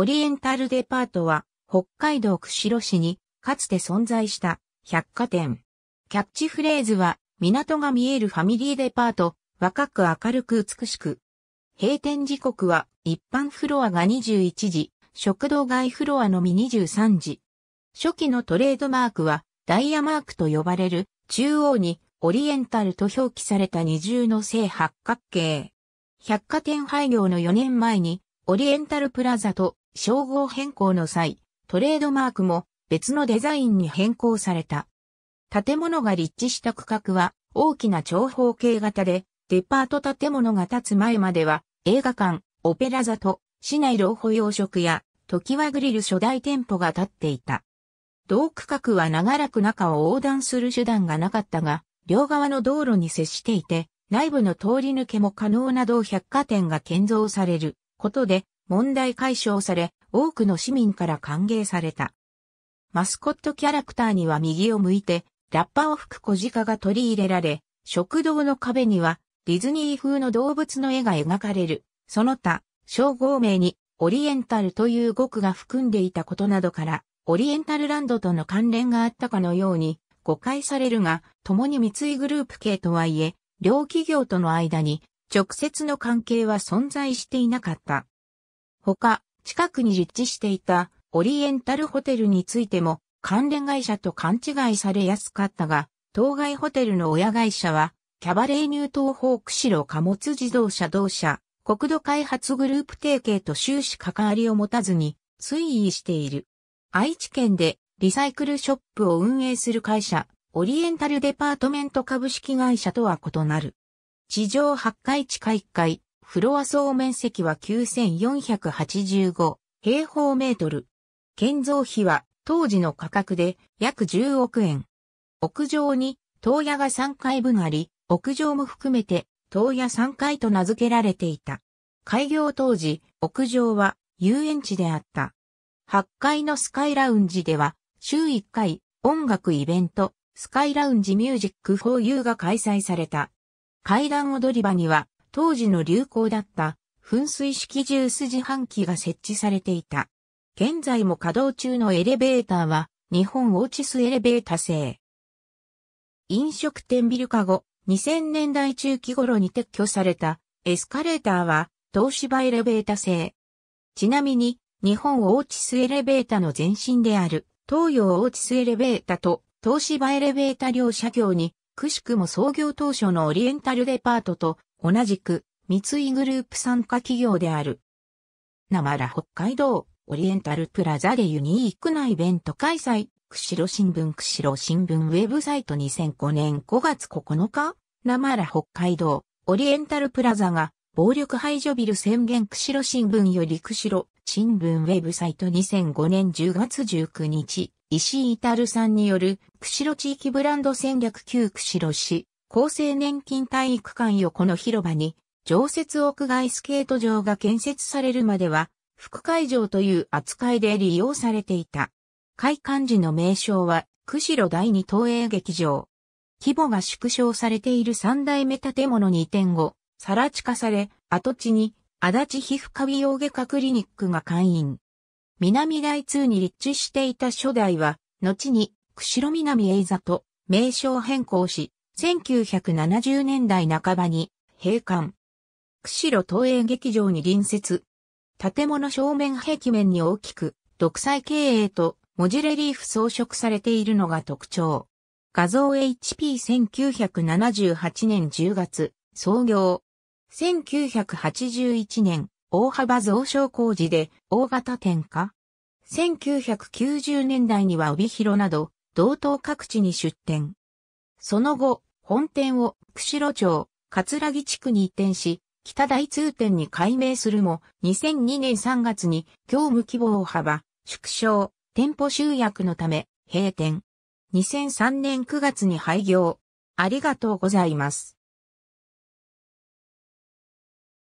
オリエンタルデパートは北海道釧路市にかつて存在した百貨店。キャッチフレーズは港が見えるファミリーデパート、若く明るく美しく。閉店時刻は一般フロアが21時、食堂外フロアのみ23時。初期のトレードマークはダイヤマークと呼ばれる中央にオリエンタルと表記された二重の正八角形。百貨店廃業の4年前にオリエンタルプラザと称号変更の際、トレードマークも別のデザインに変更された。建物が立地した区画は大きな長方形型で、デパート建物が建つ前までは映画館、オペラ座と市内老保養食や時はグリル初代店舗が建っていた。同区画は長らく中を横断する手段がなかったが、両側の道路に接していて、内部の通り抜けも可能な同百貨店が建造されることで問題解消され、多くの市民から歓迎された。マスコットキャラクターには右を向いて、ラッパを吹く小鹿が取り入れられ、食堂の壁にはディズニー風の動物の絵が描かれる。その他、称号名にオリエンタルという語句が含んでいたことなどから、オリエンタルランドとの関連があったかのように誤解されるが、共に三井グループ系とはいえ、両企業との間に直接の関係は存在していなかった。他、近くに立地していたオリエンタルホテルについても関連会社と勘違いされやすかったが、当該ホテルの親会社は、キャバレーニュー東方釧路貨物自動車同社、国土開発グループ提携と終始関わりを持たずに推移している。愛知県でリサイクルショップを運営する会社、オリエンタルデパートメント株式会社とは異なる。地上8階地下1階、フロア総面積は9485平方メートル。建造費は当時の価格で約10億円。屋上に塔屋が3階分あり、屋上も含めて塔屋3階と名付けられていた。開業当時、屋上は遊園地であった。8階のスカイラウンジでは週1回、音楽イベント、スカイラウンジミュージックフォーユーが開催された。階段踊り場には、当時の流行だった、噴水式ジュース自販機が設置されていた。現在も稼働中のエレベーターは、日本オーチスエレベータ製。飲食店ビルカゴ、2000年代中期頃に撤去されたエスカレーターは東芝エレベータ製。ちなみに、日本オーチスエレベータの前身である東洋オーチスエレベータと東芝エレベータ両社業に、くしくも創業当初のオリエンタルデパートと同じく三井グループ参加企業である。なまら北海道オリエンタルプラザでユニークなイベント開催。釧路新聞釧路新聞ウェブサイト2005年5月9日、なまら北海道オリエンタルプラザが暴力排除ビル宣言釧路新聞より釧路新聞ウェブサイト2005年10月19日、石井至さんによる、釧路地域ブランド戦略旧釧路市、厚生年金体育館横の広場に、常設屋外スケート場が建設されるまでは、副会場という扱いで利用されていた。開館時の名称は、釧路第二東映劇場。規模が縮小されている三代目建物に移転後、更地化され、跡地に足立皮膚科美容外科クリニックが開院。南大2に立地していた初代は、後に、釧路南映座と名称変更し、1970年代半ばに閉館。釧路東映劇場に隣接。建物正面壁面に大きく、独裁経営と文字レリーフ装飾されているのが特徴。画像 HP1978 年10月、創業。1981年、大幅増床工事で大型点火。1990年代には帯広など、道東各地に出店。その後、本店を釧路町、葛城地区に移転し、北大通店に改名するも、2002年3月に業務規模を幅、縮小、店舗集約のため、閉店。2003年9月に廃業。ありがとうございます。